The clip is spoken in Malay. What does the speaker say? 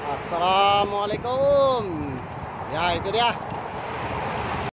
Assalamualaikum. Ya itu dia.